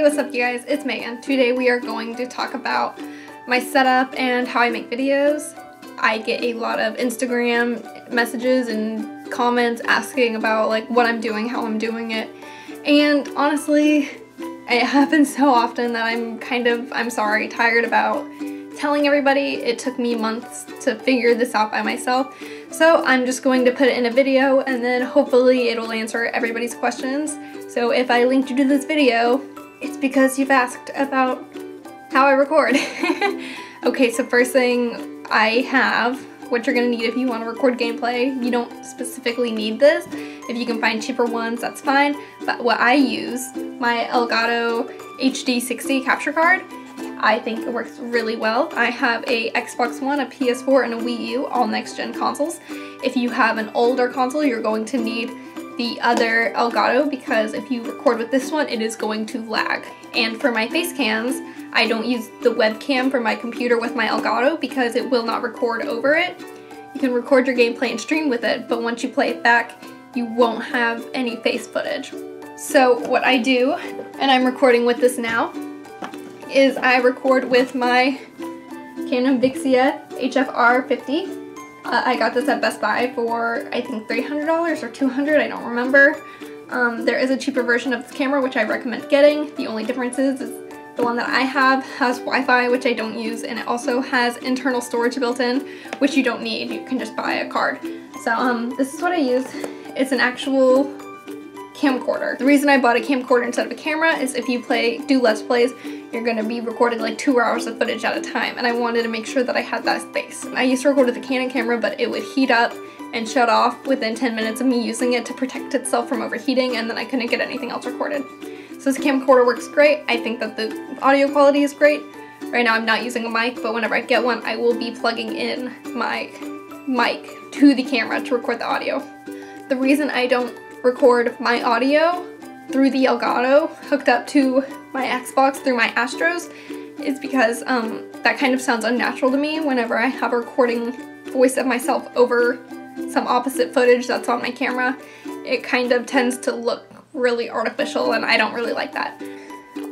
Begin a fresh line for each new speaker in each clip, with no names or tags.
Hey, what's up you guys? It's Megan. Today we are going to talk about my setup and how I make videos. I get a lot of Instagram messages and comments asking about like what I'm doing, how I'm doing it. And honestly, it happens so often that I'm kind of, I'm sorry, tired about telling everybody. It took me months to figure this out by myself. So I'm just going to put it in a video and then hopefully it'll answer everybody's questions. So if I linked you to this video, it's because you've asked about how I record. okay, so first thing I have, what you're gonna need if you wanna record gameplay. You don't specifically need this. If you can find cheaper ones, that's fine. But what I use, my Elgato HD60 capture card, I think it works really well. I have a Xbox One, a PS4, and a Wii U, all next-gen consoles. If you have an older console, you're going to need the other Elgato because if you record with this one, it is going to lag. And for my face cams, I don't use the webcam for my computer with my Elgato because it will not record over it. You can record your gameplay and stream with it, but once you play it back, you won't have any face footage. So what I do, and I'm recording with this now, is I record with my Canon Vixia HFR 50 uh, I got this at Best Buy for I think $300 or 200, I don't remember. Um, there is a cheaper version of this camera which I recommend getting. The only difference is, is the one that I have has Wi-Fi which I don't use and it also has internal storage built in which you don't need. You can just buy a card. So um, this is what I use. It's an actual camcorder. The reason I bought a camcorder instead of a camera is if you play do Let's Plays, you're going to be recording like two hours of footage at a time and I wanted to make sure that I had that space. I used to record with a Canon camera but it would heat up and shut off within 10 minutes of me using it to protect itself from overheating and then I couldn't get anything else recorded. So this camcorder works great. I think that the audio quality is great. Right now I'm not using a mic but whenever I get one I will be plugging in my mic to the camera to record the audio. The reason I don't record my audio through the Elgato hooked up to my Xbox through my Astros is because um, that kind of sounds unnatural to me whenever I have a recording voice of myself over some opposite footage that's on my camera. It kind of tends to look really artificial and I don't really like that.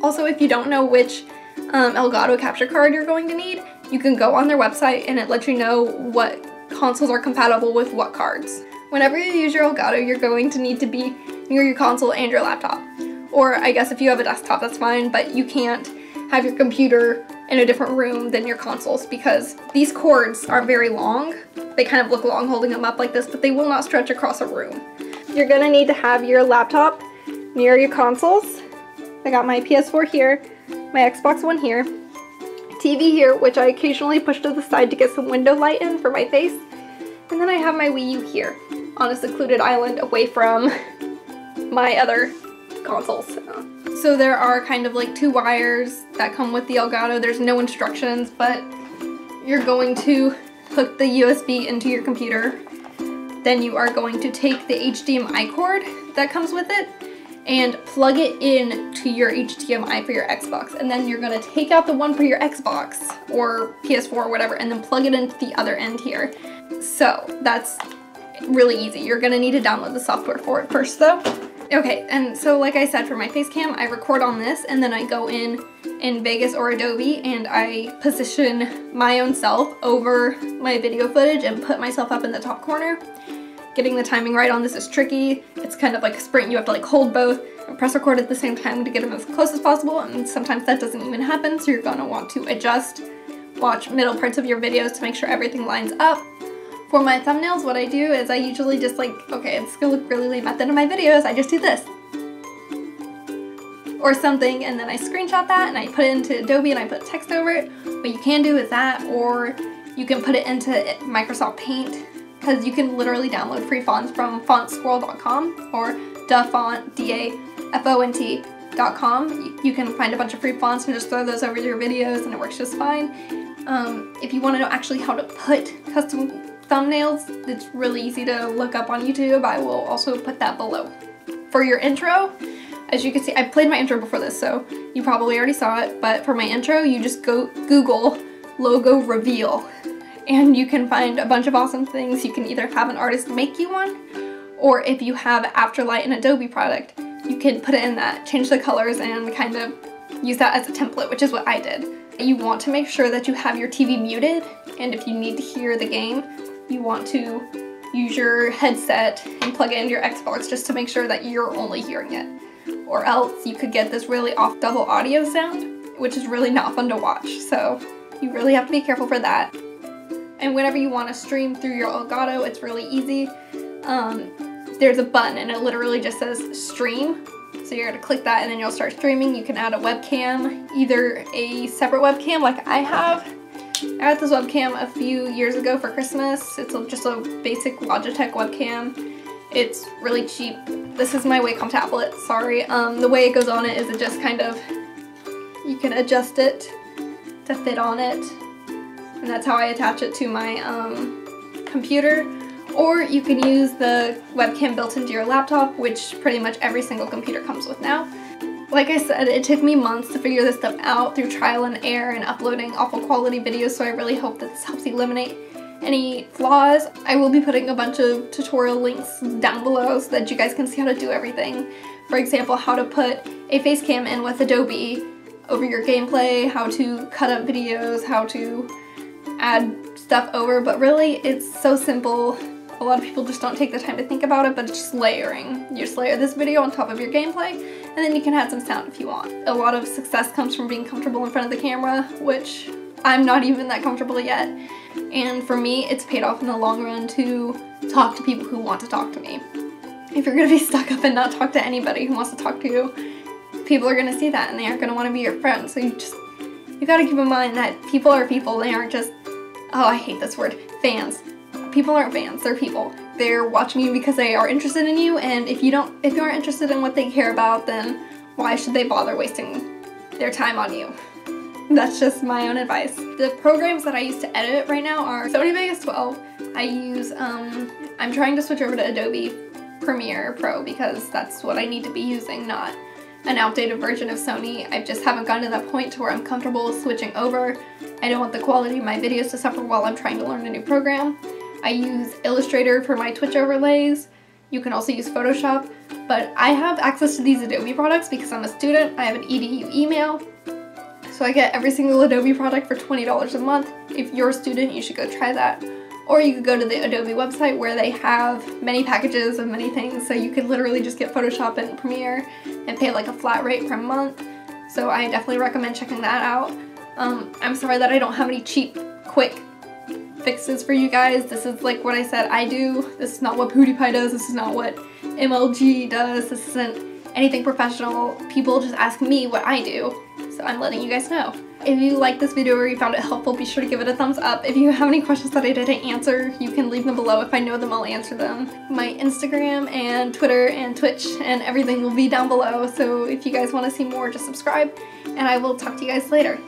Also, if you don't know which um, Elgato capture card you're going to need, you can go on their website and it lets you know what consoles are compatible with what cards. Whenever you use your Elgato, you're going to need to be near your console and your laptop. Or I guess if you have a desktop, that's fine, but you can't have your computer in a different room than your consoles because these cords are very long. They kind of look long holding them up like this, but they will not stretch across a room. You're gonna need to have your laptop near your consoles. I got my PS4 here, my Xbox One here, TV here, which I occasionally push to the side to get some window light in for my face, and then I have my Wii U here on a secluded island away from my other consoles. So there are kind of like two wires that come with the Elgato. There's no instructions, but you're going to hook the USB into your computer. Then you are going to take the HDMI cord that comes with it and plug it in to your HDMI for your Xbox. And then you're gonna take out the one for your Xbox or PS4 or whatever and then plug it into the other end here. So that's really easy. You're gonna need to download the software for it first though. Okay, and so like I said for my face cam, I record on this and then I go in in Vegas or Adobe and I position my own self over my video footage and put myself up in the top corner. Getting the timing right on this is tricky. It's kind of like a sprint. You have to like hold both and press record at the same time to get them as close as possible and sometimes that doesn't even happen so you're gonna want to adjust, watch middle parts of your videos to make sure everything lines up for my thumbnails, what I do is I usually just like, okay, it's gonna look really lame at the end of my videos, I just do this. Or something, and then I screenshot that and I put it into Adobe and I put text over it. What you can do is that, or you can put it into Microsoft Paint, because you can literally download free fonts from fontsquirrel.com or dafont, D-A-F-O-N-T.com. You, you can find a bunch of free fonts and just throw those over your videos and it works just fine. Um, if you want to know actually how to put custom thumbnails. It's really easy to look up on YouTube. I will also put that below. For your intro, as you can see, I played my intro before this, so you probably already saw it, but for my intro, you just go Google logo reveal, and you can find a bunch of awesome things. You can either have an artist make you one, or if you have Afterlight and Adobe product, you can put it in that, change the colors, and kind of use that as a template, which is what I did. You want to make sure that you have your TV muted, and if you need to hear the game, you want to use your headset and plug it into your Xbox just to make sure that you're only hearing it. Or else you could get this really off double audio sound, which is really not fun to watch. So you really have to be careful for that. And whenever you want to stream through your Elgato, it's really easy. Um, there's a button and it literally just says stream. So you're gonna click that and then you'll start streaming. You can add a webcam, either a separate webcam like I have. I got this webcam a few years ago for Christmas. It's just a basic Logitech webcam. It's really cheap. This is my Wacom tablet, sorry. Um, the way it goes on it is it just kind of, you can adjust it to fit on it. And that's how I attach it to my um, computer. Or you can use the webcam built into your laptop, which pretty much every single computer comes with now. Like I said, it took me months to figure this stuff out through trial and error and uploading awful quality videos, so I really hope that this helps eliminate any flaws. I will be putting a bunch of tutorial links down below so that you guys can see how to do everything. For example, how to put a face cam in with Adobe over your gameplay, how to cut up videos, how to add stuff over, but really it's so simple. A lot of people just don't take the time to think about it, but it's just layering. You just layer this video on top of your gameplay, and then you can add some sound if you want. A lot of success comes from being comfortable in front of the camera, which I'm not even that comfortable yet. And for me, it's paid off in the long run to talk to people who want to talk to me. If you're gonna be stuck up and not talk to anybody who wants to talk to you, people are gonna see that and they aren't gonna wanna be your friend. So you just, you gotta keep in mind that people are people, they aren't just, oh, I hate this word, fans people aren't fans, they're people. They're watching you because they are interested in you and if you don't if you aren't interested in what they care about then why should they bother wasting their time on you? That's just my own advice. The programs that I use to edit right now are Sony Vegas 12. I use, um, I'm trying to switch over to Adobe Premiere Pro because that's what I need to be using, not an outdated version of Sony. I just haven't gotten to that point to where I'm comfortable switching over. I don't want the quality of my videos to suffer while I'm trying to learn a new program. I use Illustrator for my Twitch overlays. You can also use Photoshop, but I have access to these Adobe products because I'm a student. I have an EDU email, so I get every single Adobe product for $20 a month. If you're a student, you should go try that. Or you could go to the Adobe website where they have many packages of many things, so you could literally just get Photoshop and Premiere and pay like a flat rate per month. So I definitely recommend checking that out. Um, I'm sorry that I don't have any cheap, quick fixes for you guys. This is like what I said I do. This is not what PewDiePie does. This is not what MLG does. This isn't anything professional. People just ask me what I do. So I'm letting you guys know. If you liked this video or you found it helpful, be sure to give it a thumbs up. If you have any questions that I didn't answer, you can leave them below. If I know them, I'll answer them. My Instagram and Twitter and Twitch and everything will be down below. So if you guys want to see more, just subscribe and I will talk to you guys later.